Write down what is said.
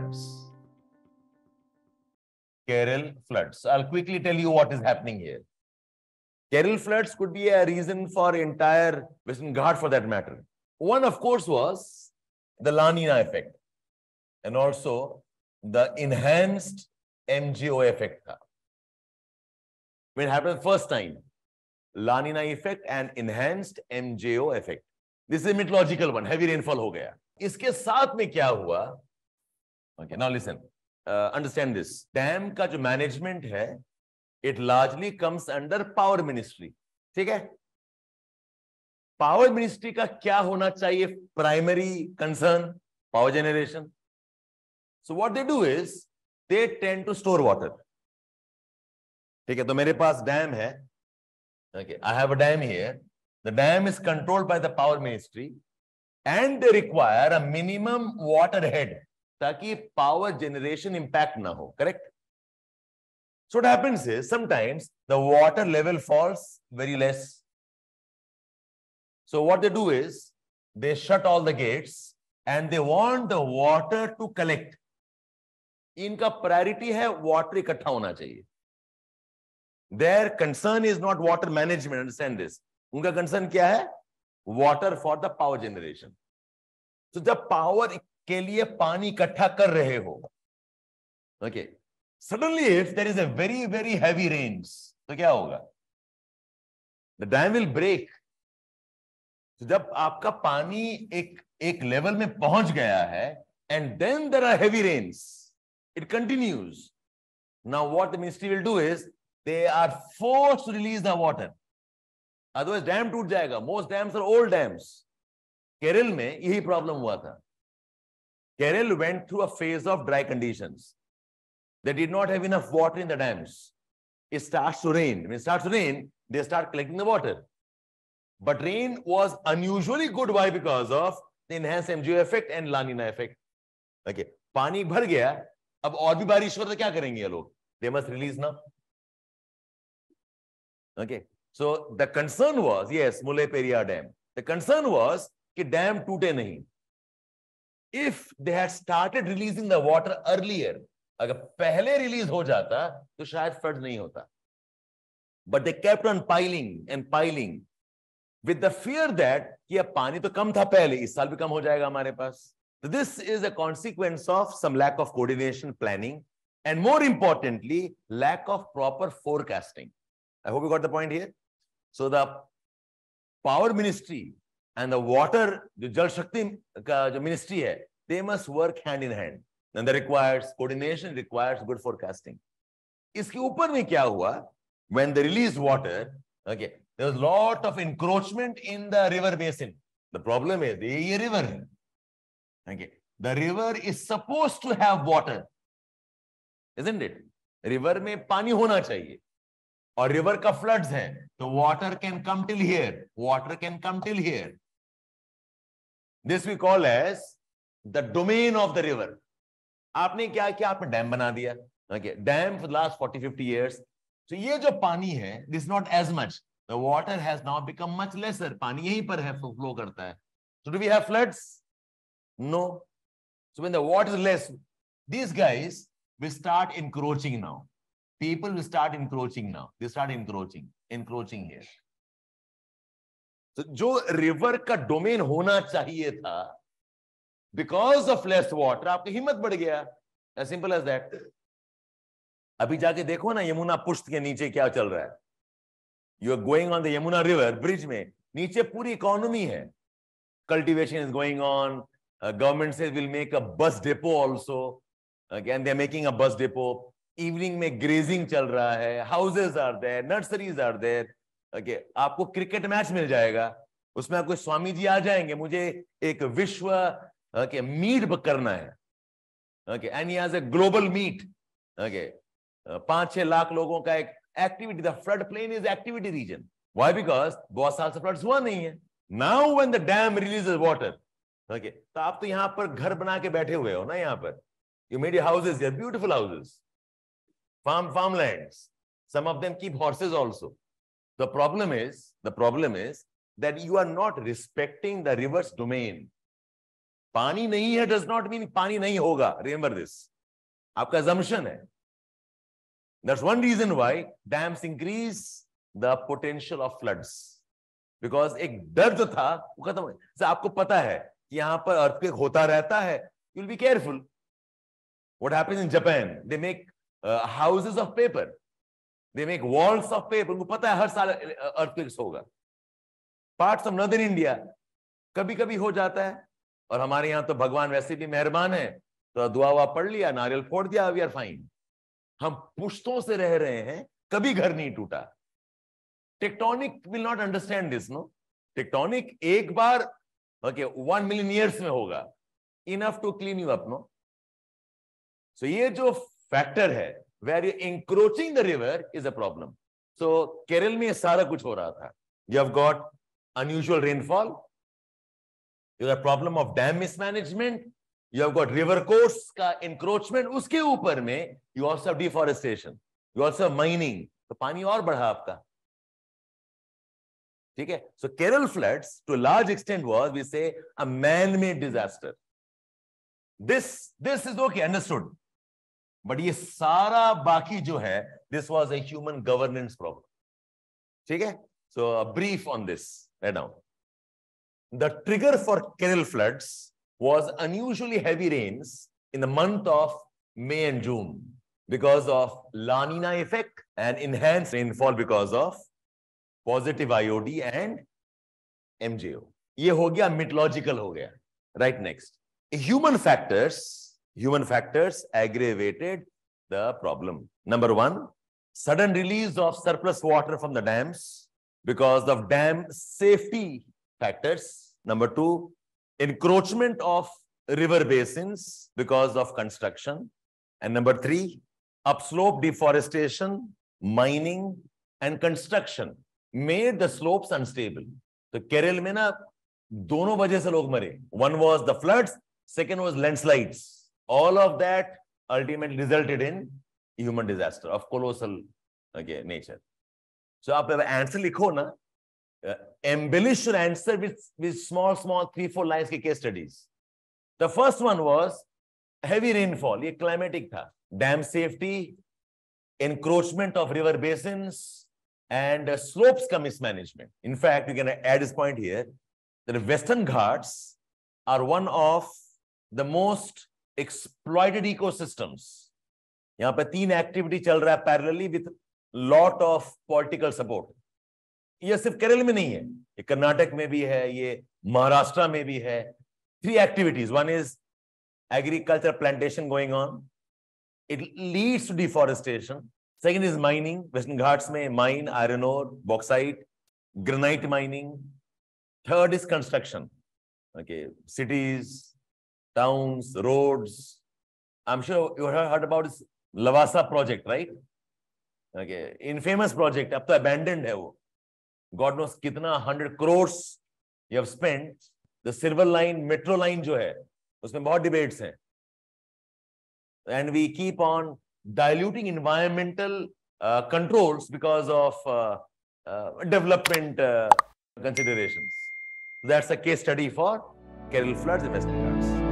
floods. Kerala floods. I'll quickly tell you what is happening here. Kerala floods could be a reason for entire Western Ghats for that matter. One, of course, was the La Nina effect and also the enhanced MJO effect. When it happened first time, La Nina effect and enhanced MJO effect. This is a mythological one, heavy rainfall हो गया. इसके साथ में क्या हुआ? Okay now listen understand this dam का जो management है it largely comes under power ministry ठीक है? पावर मिनिस्ट्री का क्या होना चाहिए? Primary concern power generation so what they do is they tend to store water ठीक है तो मेरे पास डैम है. Okay I have a dam here the dam is controlled by the power ministry and they require a minimum water head ताकि power generation impact ना हो correct so it happens is sometimes the water level falls very less so what they do is they shut all the gates and they want the water to collect इनका priority है water इकट्ठा होना चाहिए। Their concern is not water management understand this उनका concern क्या है? Water for the power generation तो जब पावर के लिए पानी इकट्ठा कर रहे हो। Okay suddenly if there is a very very heavy rains तो क्या होगा? द डैम विल ब्रेक तो जब आपका पानी एक एक लेवल में पहुँच गया है and then there are heavy rains it continues now what the ministry will do is they are force to release the water otherwise dam टूट जाएगा. Most dams are old dams Kerala में यही problem हुआ था. Kerala went through a phase of dry conditions. They did not have enough water in the dams. It starts to rain. When it starts to rain, they start collecting the water. But rain was unusually good. Why? Because of the enhanced MJO effect and La Nina effect. Okay. Pani भर गया अब और भी बारिश हो तो they करेंगे ये लोग they must okay so the concern was yes Mullaperiyar dam the concern was ki dam toote nahi if they had started releasing the water earlier अगर पहले रिलीज हो जाता तो शायद फ्लड नहीं होता but they kept on piling and piling with the fear that कि अब पानी तो कम था पहले इस साल भी कम हो जाएगा हमारे पास तो this is a consequence of some lack of coordination planning and more importantly lack of proper forecasting i hope you got the point here so the power ministry and the water the jal shakti ka jo ministry hai they must work hand in hand and that requires coordination requires good forecasting iske upar mein kya hua when they released water okay there was a lot of encroachment in the river basin. The problem is the river. Okay. The river is supposed to have water. Isn't it? River में पानी होना चाहिए और river का floods है तो water can come till here. Water can come till here. This we call as the domain of the river. आपने क्या किया आपने डैम बना दिया okay dam for the last 40 50 years so ये जो पानी है this is not as much the water has now become much lesser पानी यहीं पर है flow करता है so do we have floods no so when the water is less these guys will start encroaching now people will start encroaching now they start encroaching encroaching here तो जो river का domain होना चाहिए था because of less water आपकी हिम्मत बढ़ गया। सिंपल एज दैट अभी जाके देखो ना यमुना पुष्ट के नीचे क्या चल रहा है। You are going on the Yamuna river bridge में। नीचे पूरी इकोनॉमी है। Cultivation is going on government से will make a bus depot also again they making a bus depot evening में ग्रेजिंग चल रहा है। Houses are there nurseries are there okay आपको क्रिकेट मैच मिल जाएगा। उसमें आपको स्वामी जी आ जाएँगे, मुझे एक विश्व ओके मीट करना है। Okay and a global meet okay पाँच छह लाख लोगों का एक activity the flood plain is activity region why because बहुत साल से फ्लड हुआ नहीं है। Now when the dam release water okay तो आप तो यहाँ पर घर बना के बैठे हुए हो ना यहाँ पर। You made houses beautiful houses farm farm land some of them keep horses also The problem is, the problem is that you are not respecting the river's domain. पानी नहीं है डज नॉट मीन पानी नहीं होगा. Remember this आपका जम्पन है. That's one reason why dams increase the potential of floods because एक डर जो था वो खत्म हो आपको पता है कि यहाँ पर अर्थक्वेक होता रहता है। You will be careful what happens in Japan they make houses of paper they make walls of paper उनको पता है हर साल अर्थक्वेक्स होगा। पार्ट्स ऑफ़ नदर इंडिया कभी कभी हो जाता है। और हमारे यहाँ तो भगवान वैसे भी मेहरबान है। तो दुआ हुआ पढ़ लिया, नारियल फोड़ दिया वी आर फाइन हम पुश्तों से रह रहे हैं, कभी घर नहीं टूटा। Tectonic will not understand this no tectonic एक बार ओके वन मिलियन ईयर्स में होगा। Enough to clean you up no so ये जो फैक्टर है where you इंक्रोचिंग the river is a problem so Kerala में सारा कुछ हो रहा था you have got unusual rainfall you have problem of dam mismanagement you have got river course ka encroachment uske upar mein you also have deforestation you also have mining तो पानी और बढ़ा आपका ठीक है so Kerala floods to large extent was we say a man made disaster this this is okay understood but ये सारा बाकी जो है this was a human governance problem ठीक है? So brief on this down the trigger for Kerala floods was unusually heavy rains in the month of May and June because of La Nina effect and enhance rainfall because of positive IOD and MJO ये हो गया meteorological हो गया. Right next human factors human factors aggravated the problem. Number one, sudden release of surplus water from the dams because of dam safety factors. Number two, encroachment of river basins because of construction. And number three, upslope deforestation, mining, and construction made the slopes unstable. So Kerala में ना दोनों वजह से लोग मरे. One was the floods, second was landslides. All of that ultimately resulted in human disaster of colossal okay, nature. So up the answer likho uh, embellish your answer with, with small, small three, four lines ke case studies. The first one was heavy rainfall. Ye climatic tha. Dam safety, encroachment of river basins, and uh, slopes ka mismanagement. In fact, you can add this point here that the Western Ghats are one of the most exploited ecosystems. यहाँ पे तीन activity चल रहा है parallelly with lot of political support ये सिर्फ़ केरल में नहीं है, ये कर्नाटक में भी है, ये महाराष्ट्र में भी है। Three activities one is agriculture plantation going on it leads to deforestation second is mining Western Ghats में mine iron ore bauxite granite mining third is construction okay cities towns roads I am sure you heard about Lavasa project right okay infamous project अब तो abandoned है वो God knows कितना hundred crore you have spent the silver line metro line जो है उसमें बहुत debates हैं and we keep on diluting environmental uh, controls because of uh, uh, development considerations. That's a case study for Kerala floods in Western Ghats.